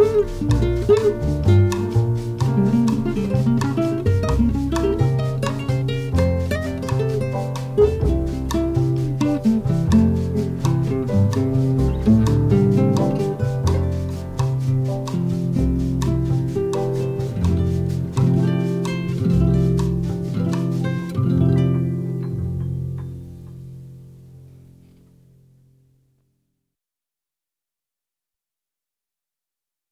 Woo! Woo!